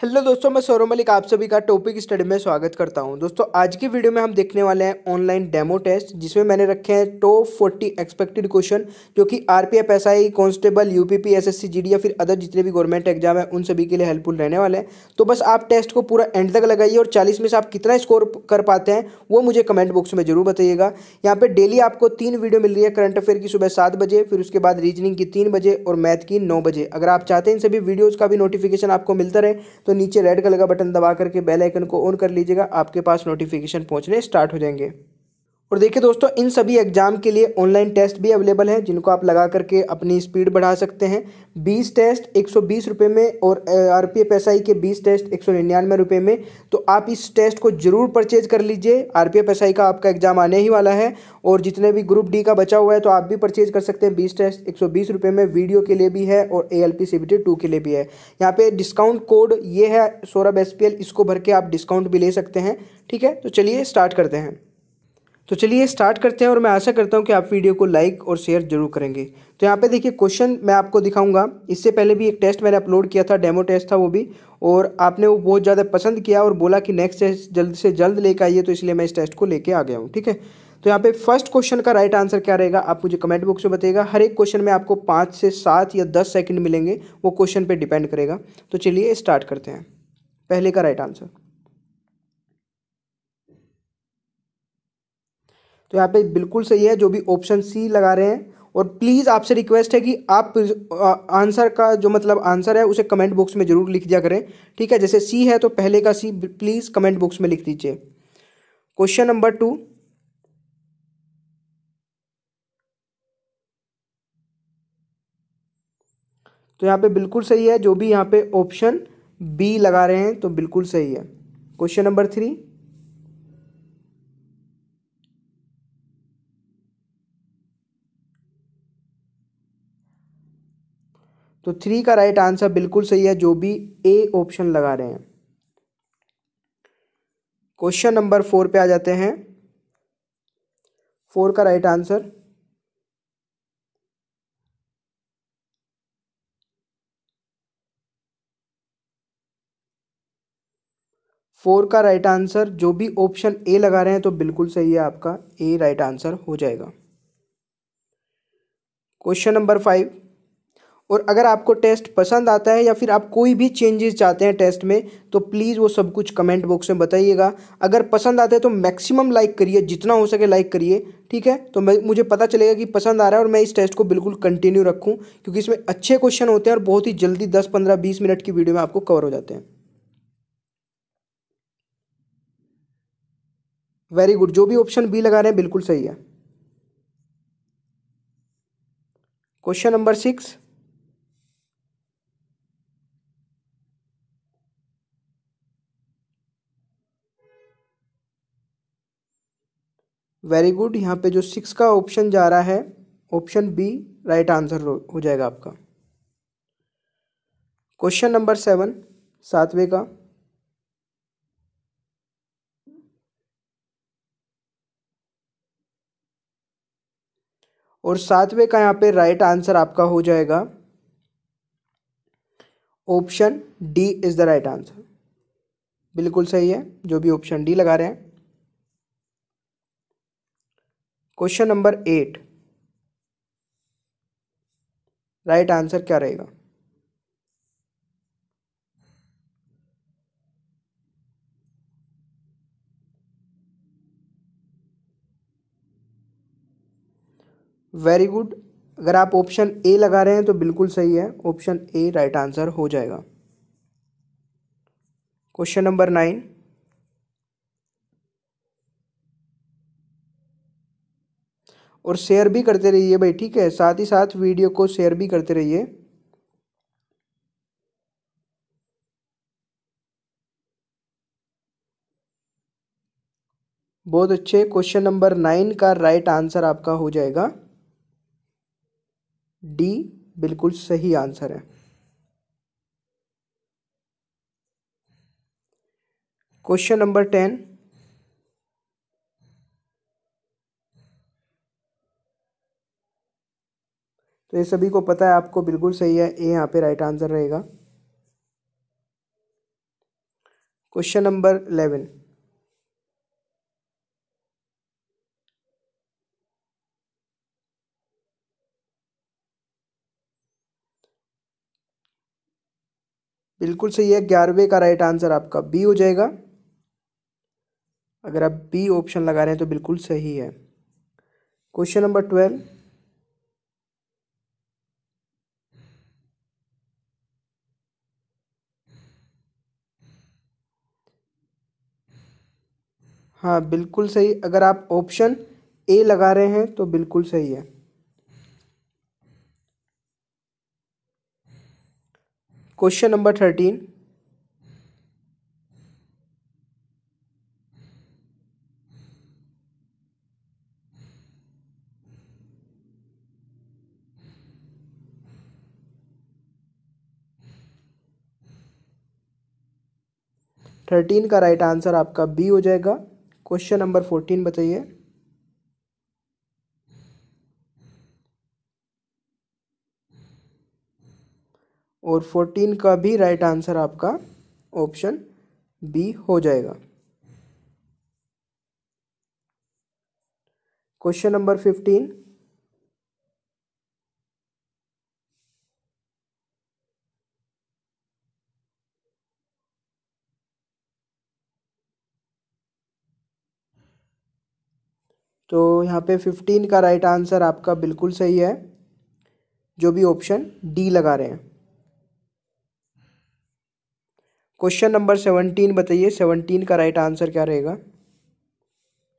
Hello दोस्तों, मैं सौरभ मलिक, आप सभी का टॉपिक स्टडी में स्वागत करता हूँ। दोस्तों, आज की वीडियो में हम देखने वाले हैं ऑनलाइन डेमो टेस्ट, जिसमें मैंने रखे हैं टॉप फोर्टी एक्सपेक्टेड क्वेश्चन, जो कि R P F S I RPF, SI, constable, UPP, SSC GD या फिर अदर जितने भी गवर्नमेंट एग्ज़ाम है, उन सभी के लिए हेल्पफुल रहने वाले हैं। तो बस आप टेस्ट को पूरा एंड तक लगाइए और चालीस में से आप कितना स्कोर कर पाते हैं, वो मुझे कमेंट बॉक्स में ज़रूर बताइएगा। यहाँ पर डेली आपको तीन वीडियो मिल रही है, करंट अफेयर की सुबह सात बजे, फिर उसके बाद रीजनिंग की तीन बजे और मैथ की नौ बजे। अगर आप चाहते हैं इन सभी वीडियोज़ का भी नोटिफिकेशन आपको मिलता रहे तो नीचे रेड कलर का बटन दबा करके बेल आइकन को ऑन कर लीजिएगा। आपके पास नोटिफिकेशन पहुँचने स्टार्ट हो जाएँगे। और देखिए दोस्तों, इन सभी एग्ज़ाम के लिए ऑनलाइन टेस्ट भी अवेलेबल हैं, जिनको आप लगा करके अपनी स्पीड बढ़ा सकते हैं। 20 टेस्ट एक सौ में और आर पी के 20 टेस्ट एक सौ में। तो आप इस टेस्ट को ज़रूर परचेज कर लीजिए। आर पी का आपका एग्ज़ाम आने ही वाला है और जितने भी ग्रुप डी का बचा हुआ है तो आप भी परचेज कर सकते हैं। बीस टेस्ट एक सौ में वीडियो के लिए भी है और ए एल पी के लिए भी है। यहाँ पे डिस्काउंट कोड ये है, सौरभ एस इसको भर के आप डिस्काउंट भी ले सकते हैं। ठीक है? तो चलिए स्टार्ट करते हैं। तो चलिए स्टार्ट करते हैं और मैं आशा करता हूँ कि आप वीडियो को लाइक और शेयर ज़रूर करेंगे। तो यहाँ पे देखिए क्वेश्चन मैं आपको दिखाऊँगा। इससे पहले भी एक टेस्ट मैंने अपलोड किया था डेमो टेस्ट था वो भी, और आपने वो बहुत ज़्यादा पसंद किया और बोला कि नेक्स्ट टेस्ट जल्द से जल्द लेकर आइए तो इसलिए मैं इस टेस्ट को लेके आ गया हूँ, ठीक है? तो यहाँ पे फ़र्स्ट क्वेश्चन का राइट आंसर क्या रहेगा, आप मुझे कमेंट बॉक्स में बताइएगा। हर एक क्वेश्चन में आपको पाँच से सात या दस सेकंड मिलेंगे, वो क्वेश्चन पे डिपेंड करेगा। तो चलिए स्टार्ट करते हैं। पहले का राइट आंसर तो यहाँ पे बिल्कुल सही है, जो भी ऑप्शन सी लगा रहे हैं। और प्लीज़ आपसे रिक्वेस्ट है कि आप आंसर का जो मतलब आंसर है, उसे कमेंट बॉक्स में ज़रूर लिख दिया करें। ठीक है, जैसे सी है तो पहले का सी प्लीज़ कमेंट बॉक्स में लिख दीजिए। क्वेश्चन नंबर टू तो यहाँ पे बिल्कुल सही है, जो भी यहाँ पे ऑप्शन बी लगा रहे हैं तो बिल्कुल सही है। क्वेश्चन नंबर थ्री तो थ्री का राइट आंसर बिल्कुल सही है, जो भी ए ऑप्शन लगा रहे हैं। क्वेश्चन नंबर फोर पे आ जाते हैं। फोर का राइट आंसर फोर का राइट आंसर जो भी ऑप्शन ए लगा रहे हैं तो बिल्कुल सही है आपका। ए राइट आंसर हो जाएगा। क्वेश्चन नंबर फाइव और अगर आपको टेस्ट पसंद आता है या फिर आप कोई भी चेंजेस चाहते हैं टेस्ट में तो प्लीज़ वो सब कुछ कमेंट बॉक्स में बताइएगा। अगर पसंद आता है तो मैक्सिमम लाइक करिए, जितना हो सके लाइक करिए, ठीक है? तो मैं, मुझे पता चलेगा कि पसंद आ रहा है और मैं इस टेस्ट को बिल्कुल कंटिन्यू रखूँ, क्योंकि इसमें अच्छे क्वेश्चन होते हैं और बहुत ही जल्दी दस, पंद्रह, बीस मिनट की वीडियो में आपको कवर हो जाते हैं। वेरी गुड जो भी ऑप्शन बी लगा रहे हैं, बिल्कुल सही है। Question number six very good यहाँ पे जो सिक्स का ऑप्शन जा रहा है ऑप्शन बी राइट आंसर हो जाएगा आपका। क्वेश्चन नंबर सेवन सातवें का। और सातवें का यहाँ पे राइट आंसर आपका हो जाएगा। Option D is the right answer बिल्कुल सही है, जो भी ऑप्शन डी लगा रहे हैं। Question number eight right answer क्या रहेगा? वेरी गुड अगर आप ऑप्शन ए लगा रहे हैं तो बिल्कुल सही है। ऑप्शन ए राइट आंसर हो जाएगा। क्वेश्चन नंबर नाइन और शेयर भी करते रहिए भाई, ठीक है? साथ ही साथ वीडियो को शेयर भी करते रहिए। बहुत अच्छे क्वेश्चन नंबर नाइन का राइट आंसर आपका हो जाएगा। डी बिल्कुल सही आंसर है। क्वेश्चन नंबर टेन तो ये सभी को पता है, आपको बिल्कुल सही है ए यहाँ पे राइट आंसर रहेगा। क्वेश्चन नंबर इलेवन बिल्कुल सही है, ग्यारहवें का राइट आंसर आपका बी हो जाएगा। अगर आप बी ऑप्शन लगा रहे हैं तो बिल्कुल सही है। क्वेश्चन नंबर ट्वेल्व हाँ बिल्कुल सही। अगर आप ऑप्शन ए लगा रहे हैं तो बिल्कुल सही है। क्वेश्चन नंबर थर्टीन थर्टीन का राइट आंसर आपका बी हो जाएगा। क्वेश्चन नंबर फोर्टीन बताइए। और फोर्टीन का भी राइट आंसर आपका ऑप्शन बी हो जाएगा। क्वेश्चन नंबर फिफ्टीन तो यहाँ पे फिफ्टीन का राइट आंसर आपका बिल्कुल सही है। जो भी ऑप्शन डी लगा रहे हैं। क्वेश्चन नंबर सेवनटीन बताइए। सेवनटीन का राइट आंसर क्या रहेगा?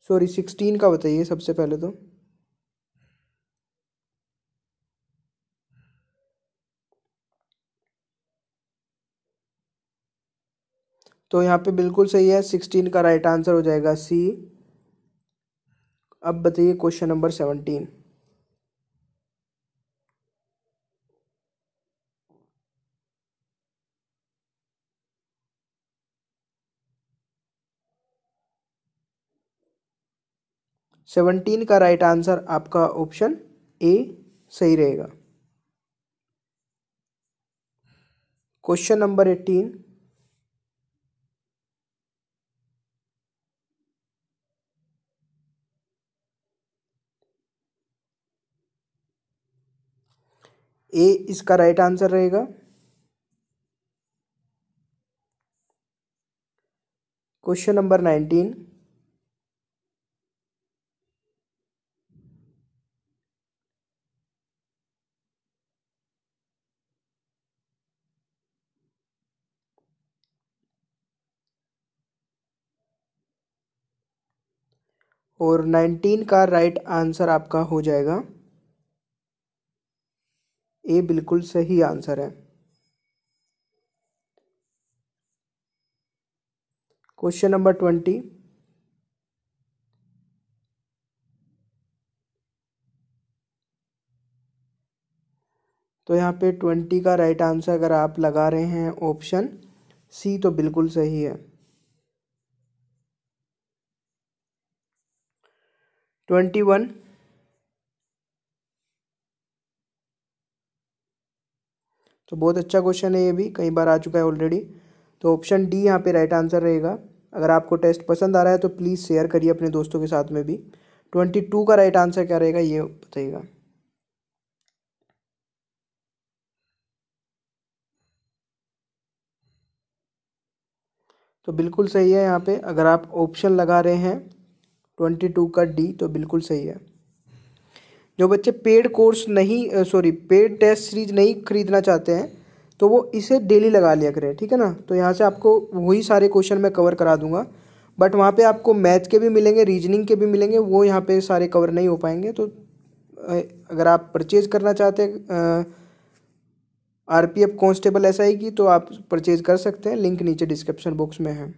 सॉरी सिक्सटीन का बताइए सबसे पहले तो। तो यहाँ पे बिल्कुल सही है। सिक्सटीन का राइट आंसर हो जाएगा सी अब बताइए क्वेश्चन नंबर सेवनटीन सेवनटीन का राइट आंसर आपका ऑप्शन ए सही रहेगा. क्वेश्चन नंबर एटीन ए इसका राइट आंसर रहेगा। क्वेश्चन नंबर नाइनटीन और नाइनटीन का राइट आंसर आपका हो जाएगा। ए बिल्कुल सही आंसर है। Question number twenty. तो यहाँ पे ट्वेंटी का राइट आंसर अगर आप लगा रहे हैं ऑप्शन, सी तो बिल्कुल सही है। Twenty one. तो बहुत अच्छा क्वेश्चन है ये भी, कई बार आ चुका है ऑलरेडी तो ऑप्शन डी यहाँ पे राइट आंसर रहेगा। अगर आपको टेस्ट पसंद आ रहा है तो प्लीज़ शेयर करिए अपने दोस्तों के साथ में भी। ट्वेंटी टू का राइट आंसर क्या रहेगा ये बताइएगा। तो बिल्कुल सही है यहाँ पे। अगर आप ऑप्शन लगा रहे हैं ट्वेंटी टू का डी तो बिल्कुल सही है। जो बच्चे पेड कोर्स नहीं सॉरी पेड टेस्ट सीरीज़ नहीं खरीदना चाहते हैं तो वो इसे डेली लगा लिया करें, ठीक है ना? तो यहाँ से आपको वही सारे क्वेश्चन मैं कवर करा दूँगा। बट वहाँ पे आपको मैथ के भी मिलेंगे रीजनिंग के भी मिलेंगे, वो यहाँ पे सारे कवर नहीं हो पाएँगे। तो अगर आप परचेज़ करना चाहते हैं R P F constable S I की तो आप परचेज़ कर सकते हैं। लिंक नीचे डिस्क्रिप्शन बॉक्स में है।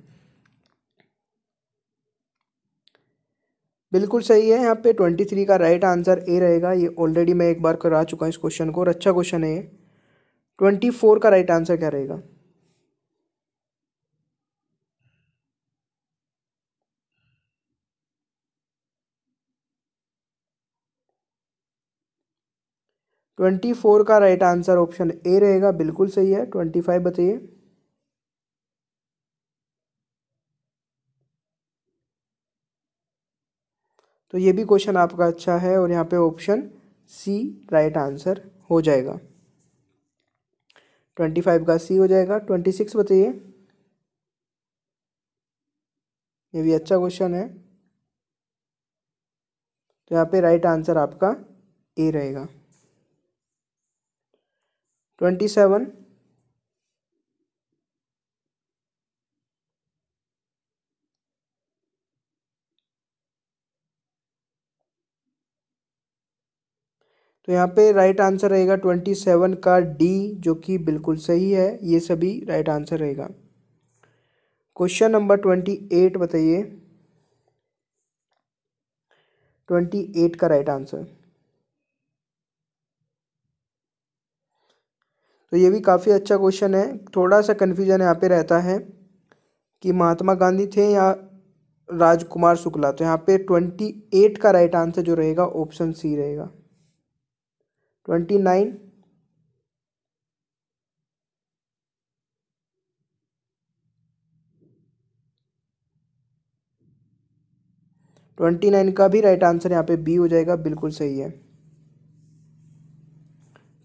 बिल्कुल सही है, यहाँ पे ट्वेंटी थ्री का राइट आंसर ए रहेगा, ये ऑलरेडी मैं एक बार करा चुका हूँ इस क्वेश्चन को, और अच्छा क्वेश्चन है ये। ट्वेंटी फोर का राइट आंसर क्या रहेगा? ट्वेंटी फोर का राइट आंसर ऑप्शन ए रहेगा, बिल्कुल सही है ट्वेंटी फाइव बताइए। तो ये भी क्वेश्चन आपका अच्छा है और यहाँ पे ऑप्शन सी राइट आंसर हो जाएगा। ट्वेंटी फाइव का सी हो जाएगा। ट्वेंटी सिक्स बताइए। ये भी अच्छा क्वेश्चन है। तो यहाँ पे राइट आंसर आपका ए रहेगा। ट्वेंटी सेवन तो यहाँ पे राइट आंसर रहेगा ट्वेंटी सेवन का डी जो कि बिल्कुल सही है, ये सभी राइट आंसर रहेगा। क्वेश्चन नंबर ट्वेंटी एट बताइए। ट्वेंटी एट का राइट आंसर तो ये भी काफ़ी अच्छा क्वेश्चन है। थोड़ा सा कन्फ्यूज़न यहाँ पे रहता है कि महात्मा गांधी थे या राजकुमार शुक्ला? तो यहाँ पे ट्वेंटी एट का राइट आंसर जो रहेगा ऑप्शन सी रहेगा। Twenty nine. ट्वेंटी नाइन का भी राइट आंसर यहाँ पे बी हो जाएगा, बिल्कुल सही है।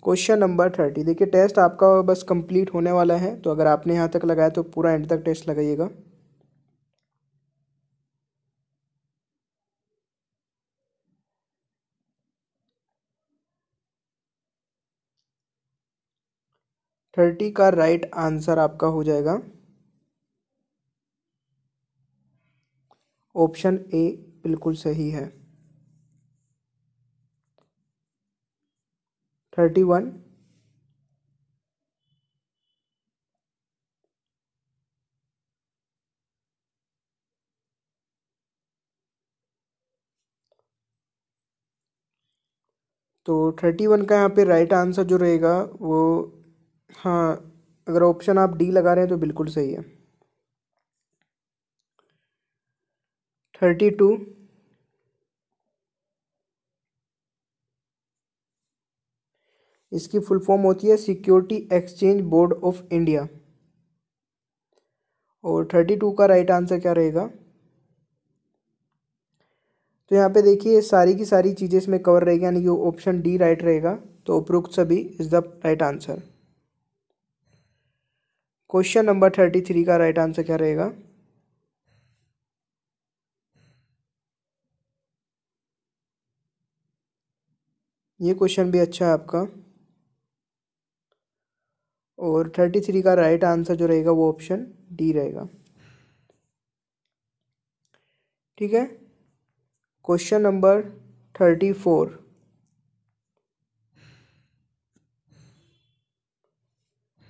क्वेश्चन नंबर थर्टी देखिए टेस्ट आपका बस कंप्लीट होने वाला है तो अगर आपने यहाँ तक लगाया तो पूरा एंड तक टेस्ट लगाइएगा। थर्टी का राइट आंसर आपका हो जाएगा। ऑप्शन ए बिल्कुल सही है। थर्टी वन तो थर्टी वन का यहाँ पे राइट आंसर जो रहेगा वो हाँ अगर ऑप्शन आप डी लगा रहे हैं तो बिल्कुल सही है। थर्टी टू इसकी फुल फॉर्म होती है security exchange board of India और थर्टी टू का राइट आंसर क्या रहेगा? तो यहाँ पे देखिए, सारी की सारी चीज़ें इसमें कवर रहेगी, यानी कि ऑप्शन डी राइट रहेगा तो उपरोक्त सभी is the right answer question number thirty three का राइट आंसर क्या रहेगा? ये क्वेश्चन भी अच्छा है आपका। और थर्टी थ्री का राइट आंसर जो रहेगा वो ऑप्शन डी रहेगा। ठीक है? क्वेश्चन नंबर थर्टी फोर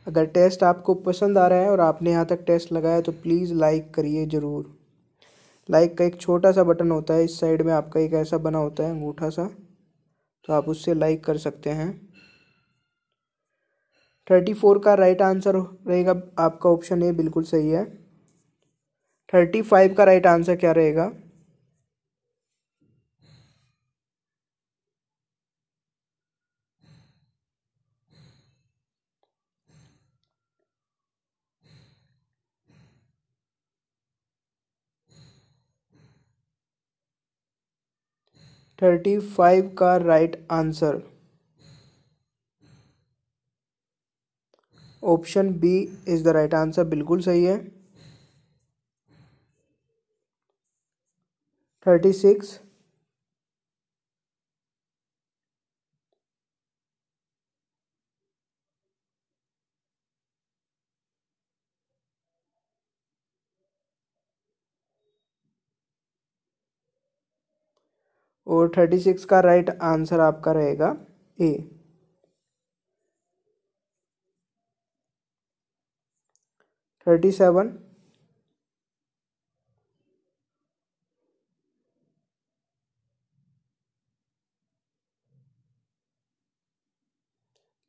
अगर टेस्ट आपको पसंद आ रहा है और आपने यहाँ तक टेस्ट लगाया तो प्लीज़ लाइक करिए ज़रूर। लाइक का एक छोटा सा बटन होता है, इस साइड में आपका एक ऐसा बना होता है अंगूठा सा तो आप उससे लाइक कर सकते हैं। थर्टी फोर का राइट आंसर रहेगा, आपका ऑप्शन ए बिल्कुल सही है। थर्टी फाइव का राइट आंसर क्या रहेगा? थर्टी फाइव का right answer. Option B is the right answer, बिल्कुल सही है। थर्टी सिक्स और थर्टी सिक्स का राइट आंसर आपका रहेगा ए थर्टी सेवन.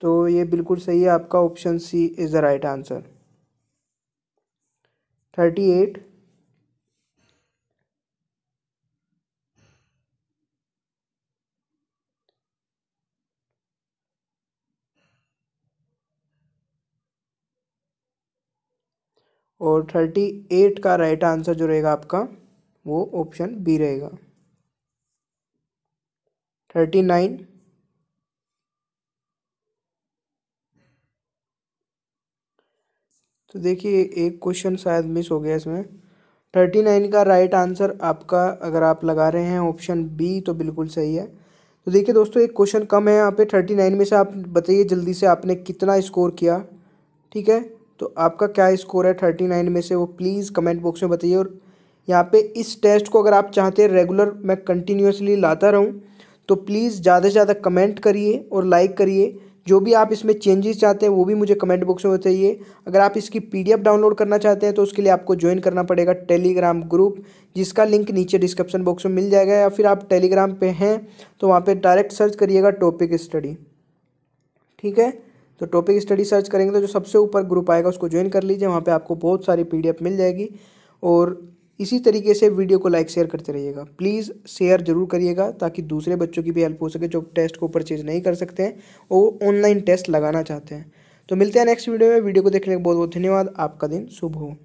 तो ये बिल्कुल सही है, आपका option C is the right answer thirty eight. और थर्टी एट का राइट आंसर जो रहेगा आपका, वो ऑप्शन बी रहेगा। थर्टी नाइन तो देखिए एक क्वेश्चन शायद मिस हो गया इसमें। थर्टी नाइन का राइट आंसर आपका, अगर आप लगा रहे हैं ऑप्शन बी तो बिल्कुल सही है। तो देखिए दोस्तों, एक क्वेश्चन कम है यहाँ पे। थर्टी नाइन में से आप बताइए जल्दी से आपने कितना स्कोर किया, ठीक है? तो आपका क्या स्कोर है थर्टी नाइन में से? वो प्लीज़ कमेंट बॉक्स में बताइए और यहाँ पे इस टेस्ट को अगर आप चाहते हैं रेगुलर मैं कंटिन्यूसली लाता रहूँ तो प्लीज़ ज़्यादा से ज़्यादा कमेंट करिए और लाइक करिए। जो भी आप इसमें चेंजेस चाहते हैं, वो भी मुझे कमेंट बॉक्स में बताइए। अगर आप इसकी पीडीएफ डाउनलोड करना चाहते हैं तो उसके लिए आपको ज्वाइन करना पड़ेगा टेलीग्राम ग्रुप जिसका लिंक नीचे डिस्क्रिप्शन बॉक्स में मिल जाएगा या फिर आप टेलीग्राम पे हैं तो वहाँ पे डायरेक्ट सर्च करिएगा टॉपिक स्टडी ठीक है? तो टॉपिक स्टडी सर्च करेंगे तो जो सबसे ऊपर ग्रुप आएगा, उसको ज्वाइन कर लीजिए, वहाँ पर आपको बहुत सारी पीडीएफ मिल जाएगी। और इसी तरीके से वीडियो को लाइक शेयर करते रहिएगा। प्लीज़ शेयर ज़रूर करिएगा ताकि दूसरे बच्चों की भी हेल्प हो सके जो टेस्ट को परचेज नहीं कर सकते हैं वो ऑनलाइन टेस्ट लगाना चाहते हैं। तो मिलते हैं नेक्स्ट वीडियो में। वीडियो को देखने का बहुत बहुत धन्यवाद। आपका दिन शुभ हो।